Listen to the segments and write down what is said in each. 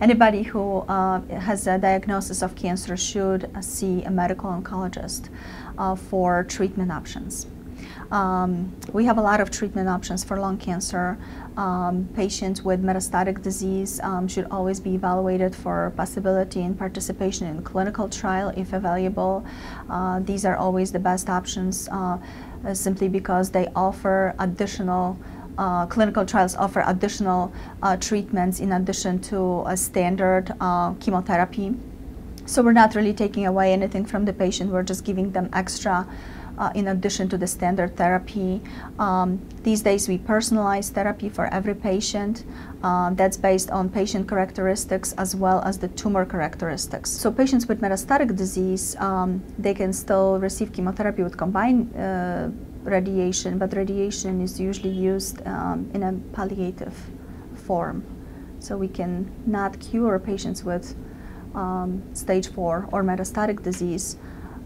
anybody who uh, has a diagnosis of cancer should see a medical oncologist uh, for treatment options. Um, we have a lot of treatment options for lung cancer. Um, patients with metastatic disease um, should always be evaluated for possibility and participation in clinical trial if available. Uh, these are always the best options uh, simply because they offer additional uh, clinical trials offer additional uh, treatments in addition to a standard uh, chemotherapy. So we're not really taking away anything from the patient, we're just giving them extra uh, in addition to the standard therapy. Um, these days we personalize therapy for every patient. Uh, that's based on patient characteristics as well as the tumor characteristics. So patients with metastatic disease, um, they can still receive chemotherapy with combined uh, radiation, but radiation is usually used um, in a palliative form. So we can not cure patients with um, stage four or metastatic disease,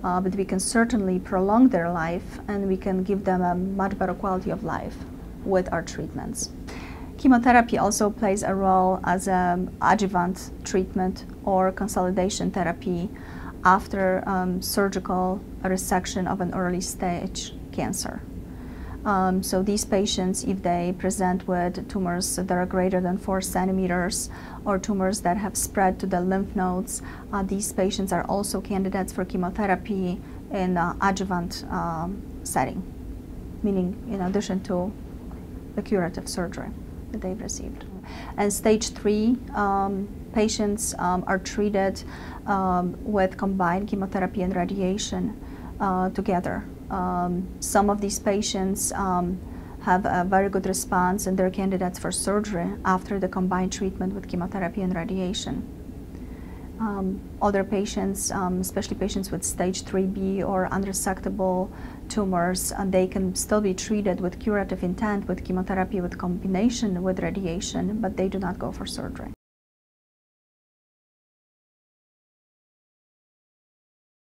uh, but we can certainly prolong their life and we can give them a much better quality of life with our treatments. Chemotherapy also plays a role as an adjuvant treatment or consolidation therapy after um, surgical resection of an early stage cancer. Um, so these patients, if they present with tumors that are greater than four centimeters or tumors that have spread to the lymph nodes, uh, these patients are also candidates for chemotherapy in uh, adjuvant um, setting, meaning in addition to the curative surgery that they've received. And stage three um, patients um, are treated um, with combined chemotherapy and radiation uh, together. Um, some of these patients um, have a very good response and they're candidates for surgery after the combined treatment with chemotherapy and radiation. Um, other patients, um, especially patients with stage 3B or unresectable tumors, uh, they can still be treated with curative intent with chemotherapy with combination with radiation, but they do not go for surgery.